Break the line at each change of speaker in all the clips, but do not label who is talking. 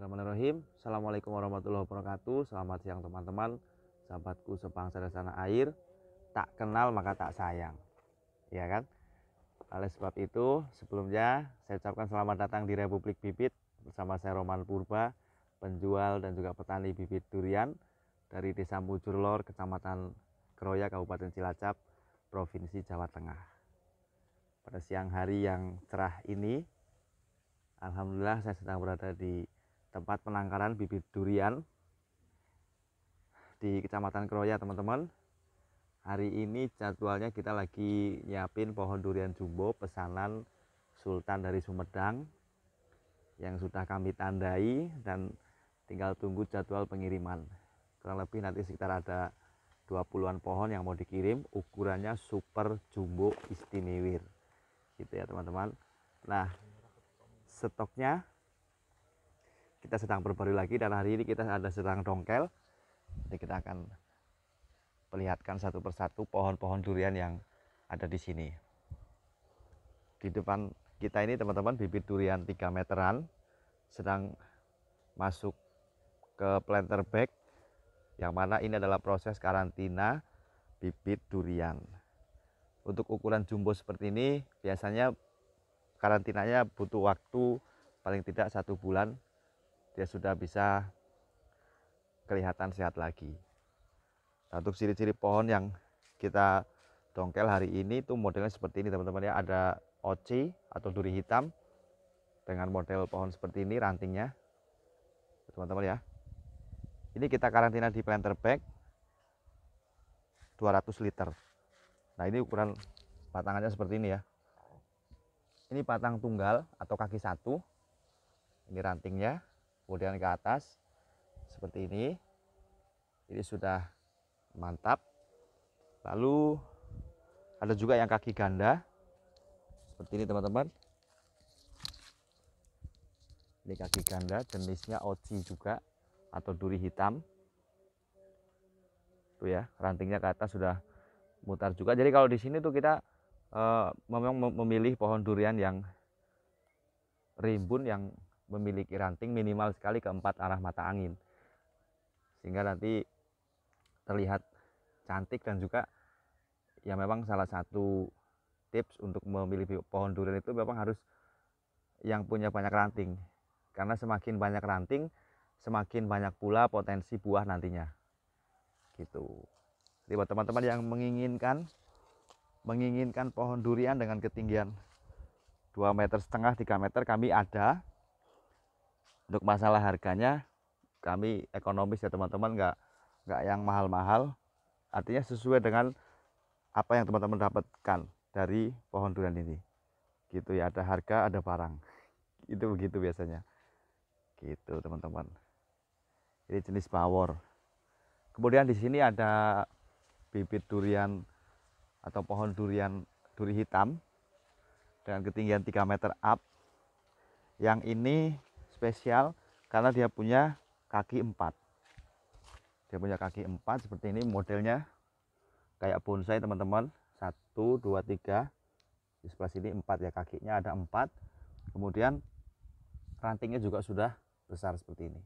Bismillahirrahmanirrahim. Assalamualaikum warahmatullahi wabarakatuh. Selamat siang teman-teman, sahabatku sebangsa dan tanah air. Tak kenal maka tak sayang, ya kan? Oleh sebab itu, sebelumnya saya ucapkan selamat datang di Republik Bibit bersama saya Roman Purba, penjual dan juga petani bibit durian dari Desa Mujurlor, Kecamatan Keroya, Kabupaten Cilacap, Provinsi Jawa Tengah. Pada siang hari yang cerah ini, Alhamdulillah saya sedang berada di tempat penangkaran bibit durian di Kecamatan Keroya teman-teman. Hari ini jadwalnya kita lagi nyiapin pohon durian jumbo pesanan Sultan dari Sumedang yang sudah kami tandai dan tinggal tunggu jadwal pengiriman. Kurang lebih nanti sekitar ada 20-an pohon yang mau dikirim ukurannya super jumbo istimewir gitu ya teman-teman. Nah stoknya kita sedang berbaru lagi dan hari ini kita ada sedang dongkel. Jadi kita akan perlihatkan satu persatu pohon-pohon durian yang ada di sini. Di depan kita ini teman-teman bibit durian 3 meteran sedang masuk ke planter bag yang mana ini adalah proses karantina bibit durian. Untuk ukuran jumbo seperti ini biasanya karantinanya butuh waktu paling tidak satu bulan dia sudah bisa kelihatan sehat lagi. Nah, untuk ciri-ciri pohon yang kita dongkel hari ini itu modelnya seperti ini teman-teman ya. Ada oci atau duri hitam dengan model pohon seperti ini rantingnya. Teman-teman ya. Ini kita karantina di planter bag 200 liter. Nah ini ukuran patangannya seperti ini ya. Ini patang tunggal atau kaki satu. Ini rantingnya kemudian ke atas seperti ini. Ini sudah mantap. Lalu ada juga yang kaki ganda. Seperti ini teman-teman. Ini kaki ganda jenisnya oci juga atau duri hitam. Tuh ya rantingnya ke atas sudah mutar juga. Jadi kalau di sini tuh kita uh, memang memilih pohon durian yang rimbun yang memiliki ranting minimal sekali keempat arah mata angin. Sehingga nanti terlihat cantik dan juga ya memang salah satu tips untuk memilih pohon durian itu memang harus yang punya banyak ranting. Karena semakin banyak ranting semakin banyak pula potensi buah nantinya. Gitu. Jadi buat teman-teman yang menginginkan menginginkan pohon durian dengan ketinggian 2 meter setengah 3 meter kami ada untuk masalah harganya kami ekonomis ya teman-teman nggak nggak yang mahal-mahal. Artinya sesuai dengan apa yang teman-teman dapatkan dari pohon durian ini. Gitu ya ada harga ada barang. Itu begitu biasanya. Gitu teman-teman. Ini jenis power kemudian di sini ada bibit durian atau pohon durian duri hitam dengan ketinggian 3 meter up. Yang ini spesial karena dia punya kaki empat. Dia punya kaki empat seperti ini modelnya. Kayak bonsai teman-teman. Satu dua tiga. Di sebelah sini empat ya kakinya ada empat. Kemudian rantingnya juga sudah besar seperti ini.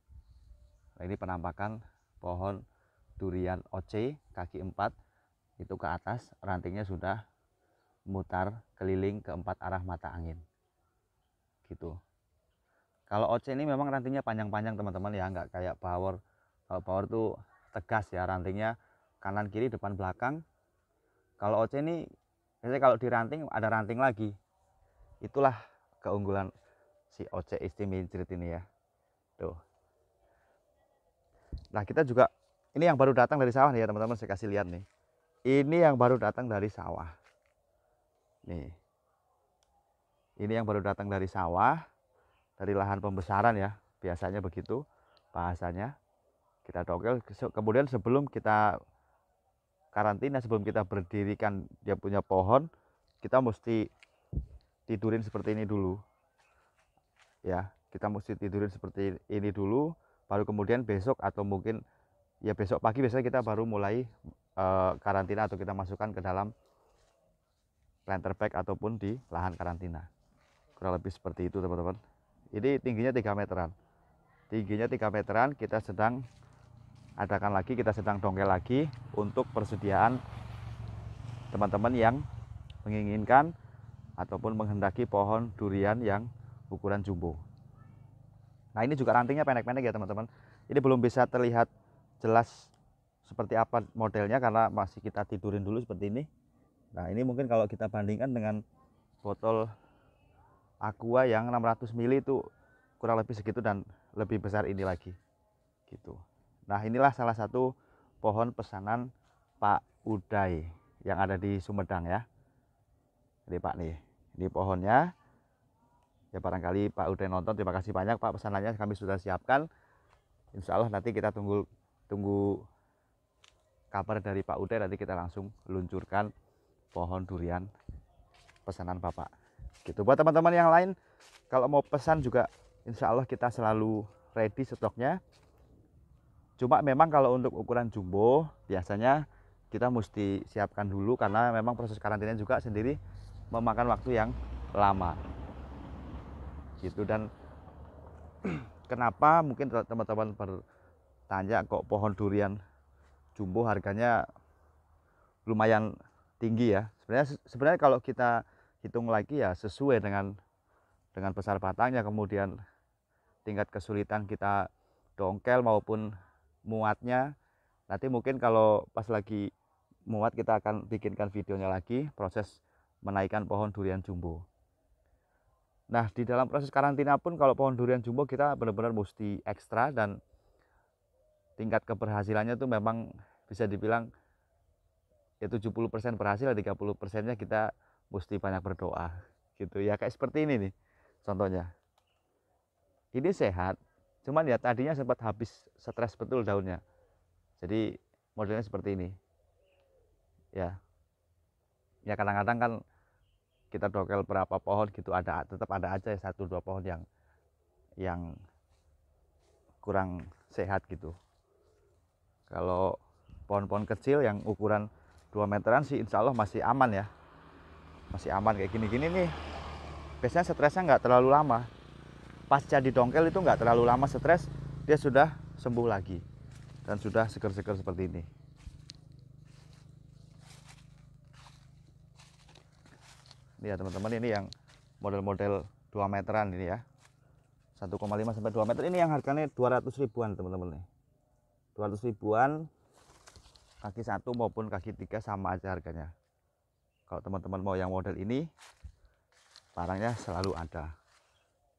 Nah ini penampakan pohon durian oce kaki empat. Itu ke atas rantingnya sudah mutar keliling ke empat arah mata angin. Gitu kalau OC ini memang rantingnya panjang-panjang teman-teman ya, nggak kayak power. Kalau power tuh tegas ya rantingnya kanan kiri depan belakang. Kalau OC ini biasanya kalau diranting ada ranting lagi. Itulah keunggulan si OC istimewa ini ya. Tuh. Nah kita juga ini yang baru datang dari sawah nih ya teman-teman saya kasih lihat nih. Ini yang baru datang dari sawah. Nih. Ini yang baru datang dari sawah dari lahan pembesaran ya biasanya begitu bahasanya. Kita dongkel kemudian sebelum kita karantina sebelum kita berdirikan dia punya pohon kita mesti tidurin seperti ini dulu. Ya kita mesti tidurin seperti ini dulu baru kemudian besok atau mungkin ya besok pagi biasanya kita baru mulai uh, karantina atau kita masukkan ke dalam planter bag ataupun di lahan karantina. Kurang lebih seperti itu teman-teman ini tingginya 3 meteran. 3 tingginya 3 meteran kita sedang adakan lagi kita sedang dongkel lagi untuk persediaan teman-teman yang menginginkan ataupun menghendaki pohon durian yang ukuran jumbo. Nah ini juga rantingnya pendek-pendek ya teman-teman. Ini belum bisa terlihat jelas seperti apa modelnya karena masih kita tidurin dulu seperti ini. Nah ini mungkin kalau kita bandingkan dengan botol aqua yang 600 ml itu kurang lebih segitu dan lebih besar ini lagi gitu. Nah inilah salah satu pohon pesanan Pak Uday yang ada di Sumedang ya. Ini Pak nih ini pohonnya. Ya barangkali Pak Uday nonton. Terima kasih banyak Pak pesanannya kami sudah siapkan. Insya Allah nanti kita tunggu tunggu kabar dari Pak Uday. Nanti kita langsung luncurkan pohon durian pesanan Bapak. Gitu. Buat teman-teman yang lain kalau mau pesan juga insya Allah kita selalu ready stoknya. Cuma memang kalau untuk ukuran jumbo biasanya kita mesti siapkan dulu karena memang proses karantina juga sendiri memakan waktu yang lama. Gitu dan kenapa mungkin teman-teman bertanya kok pohon durian jumbo harganya lumayan tinggi ya. Sebenarnya sebenarnya kalau kita hitung lagi ya sesuai dengan dengan besar batangnya kemudian tingkat kesulitan kita dongkel maupun muatnya. Nanti mungkin kalau pas lagi muat kita akan bikinkan videonya lagi proses menaikkan pohon durian jumbo. Nah, di dalam proses karantina pun kalau pohon durian jumbo kita benar-benar mesti ekstra dan tingkat keberhasilannya itu memang bisa dibilang ya 70% berhasil 30 persennya kita mesti banyak berdoa gitu. Ya kayak seperti ini nih contohnya. Ini sehat cuman ya tadinya sempat habis stres betul daunnya. Jadi modelnya seperti ini. Ya. Ya kadang-kadang kan kita dokel berapa pohon gitu ada tetap ada aja ya satu dua pohon yang yang kurang sehat gitu. Kalau pohon-pohon kecil yang ukuran 2 meteran sih insya Allah masih aman ya masih aman kayak gini-gini nih. Biasanya stresnya nggak terlalu lama. Pasca di dongkel itu nggak terlalu lama stres dia sudah sembuh lagi dan sudah seger-seger seperti ini. Ini ya teman-teman ini yang model-model 2 meteran ini ya. 1,5 sampai 2 meter. Ini yang harganya 200 ribuan teman-teman nih. 200 ribuan kaki satu maupun kaki tiga sama aja harganya kalau teman-teman mau yang model ini barangnya selalu ada.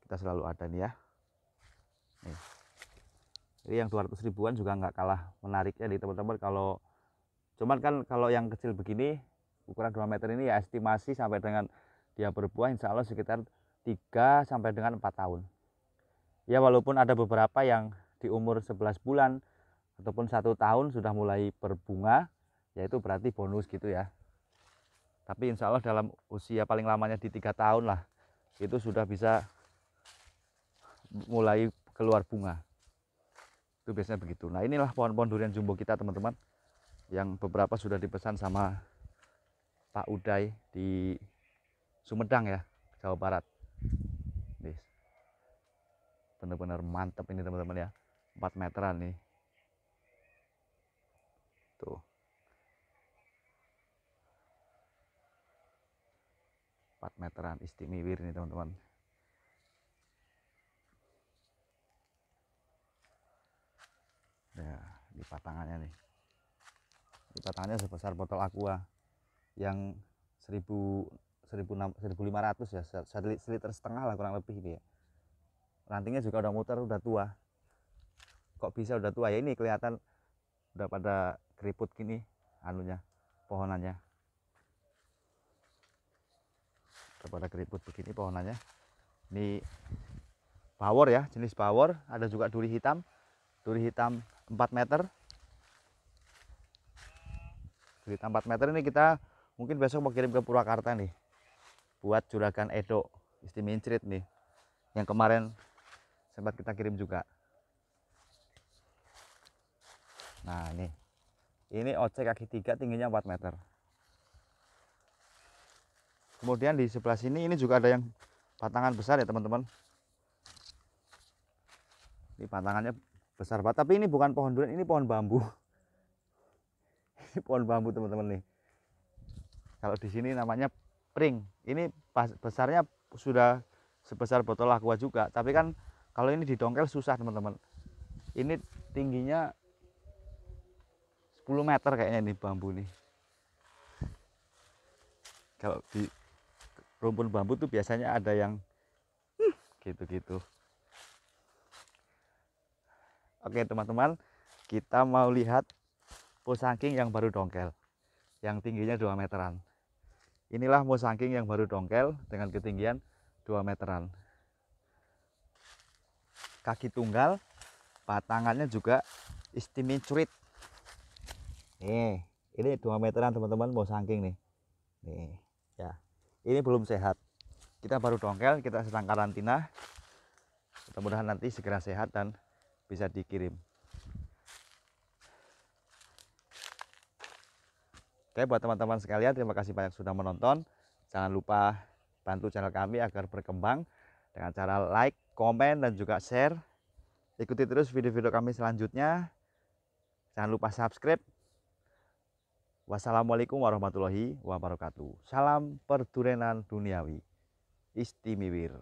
Kita selalu ada nih ya. Nih. Jadi yang 200 ribuan juga nggak kalah menariknya di teman-teman. Kalau cuman kan kalau yang kecil begini ukuran 2 meter ini ya estimasi sampai dengan dia berbuah insya Allah sekitar 3 sampai dengan 4 tahun. Ya walaupun ada beberapa yang di umur 11 bulan ataupun satu tahun sudah mulai berbunga yaitu berarti bonus gitu ya tapi insya Allah dalam usia paling lamanya di tiga tahun lah itu sudah bisa mulai keluar bunga. Itu biasanya begitu. Nah inilah pohon-pohon durian jumbo kita teman-teman yang beberapa sudah dipesan sama Pak Uday di Sumedang ya Jawa Barat. Benar-benar mantep ini teman-teman ya. 4 meteran nih. Tuh empat meteran istimewa ini teman-teman. Ya di patangannya nih. Di patangannya sebesar botol aqua yang 1000 1500 ya satu liter setengah lah kurang lebih ini ya. Rantingnya juga udah muter udah tua. Kok bisa udah tua? Ya ini kelihatan udah pada keriput gini anunya pohonannya kepada keriput begini pohonannya. Ini bawor ya jenis bawor ada juga duri hitam. Duri hitam 4 meter. Duri hitam 4 meter ini kita mungkin besok mau kirim ke Purwakarta nih. Buat juragan Edo istimewa nih. Yang kemarin sempat kita kirim juga. Nah ini. Ini ojek kaki tiga tingginya 4 meter kemudian di sebelah sini ini juga ada yang batangan besar ya teman-teman. Ini batangannya besar banget. Tapi ini bukan pohon durian ini pohon bambu. Ini pohon bambu teman-teman nih. Kalau di sini namanya pring. Ini besarnya sudah sebesar botol aqua juga. Tapi kan kalau ini didongkel susah teman-teman. Ini tingginya 10 meter kayaknya ini bambu nih. Kalau di rumpun bambu tuh biasanya ada yang gitu-gitu. Oke teman-teman kita mau lihat posangking yang baru dongkel yang tingginya 2 meteran. Inilah mosangking yang baru dongkel dengan ketinggian 2 meteran. Kaki tunggal batangannya juga istimewa nih ini 2 meteran teman-teman mau saking nih. Nih ya ini belum sehat kita baru dongkel kita sedang karantina mudah-mudahan nanti segera sehat dan bisa dikirim Oke buat teman-teman sekalian terima kasih banyak sudah menonton jangan lupa bantu channel kami agar berkembang dengan cara like, komen, dan juga share. Ikuti terus video-video kami selanjutnya. Jangan lupa subscribe. Wassalamualaikum warahmatullahi wabarakatuh. Salam perdurenan duniawi. Istimiwir.